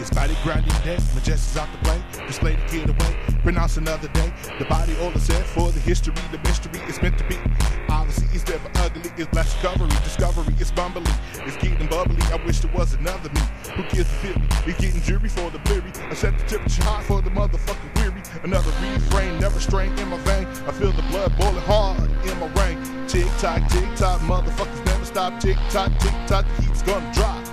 It's body grinding dead, majestic's out the way. Display the kid away, pronounce another day. The body all is set for the history, the mystery is meant to be. Odyssey is never ugly, it's black discovery. Discovery is bumbling, it's getting bubbly. I wish there was another me. Who gives a bit? It's getting jury for the blurry. I set the temperature high for the motherfucking weary. Another refrain, never strain in my vein. I feel the blood boiling hard in my brain. Tick tock, tick tock, motherfuckers never stop. Tick tock, tick tock, the heat's gonna drop.